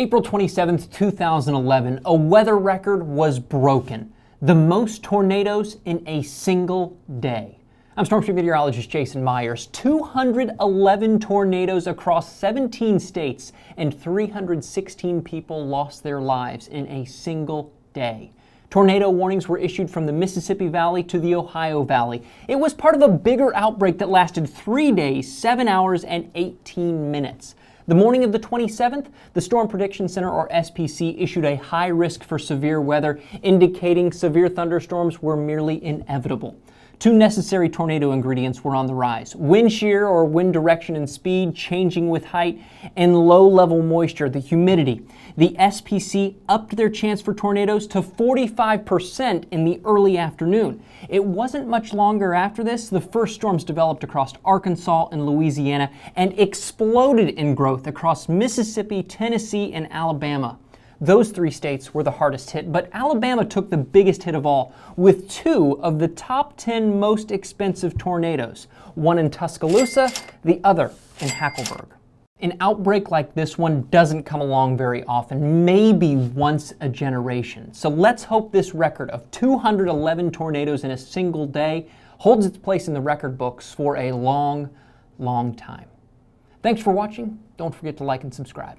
April 27, 2011, a weather record was broken. The most tornadoes in a single day. I'm Storm Shield meteorologist Jason Meyers. 211 tornadoes across 17 states and 316 people lost their lives in a single day. Tornado warnings were issued from the Mississippi Valley to the Ohio Valley. It was part of a bigger outbreak that lasted three days, seven hours, and 18 minutes. The morning of the 27th, the Storm Prediction Center, or SPC, issued a high risk for severe weather, indicating severe thunderstorms were merely inevitable. Two necessary tornado ingredients were on the rise wind shear or wind direction and speed changing with height, and low level moisture, the humidity. The SPC upped their chance for tornadoes to 45% in the early afternoon. It wasn't much longer after this, the first storms developed across Arkansas and Louisiana and exploded in growth across Mississippi, Tennessee, and Alabama. Those three states were the hardest hit, but Alabama took the biggest hit of all, with two of the top 10 most expensive tornadoes, one in Tuscaloosa, the other in Hackleburg. An outbreak like this one doesn't come along very often, maybe once a generation. So let's hope this record of 211 tornadoes in a single day holds its place in the record books for a long, long time. Thanks for watching. Don't forget to like and subscribe.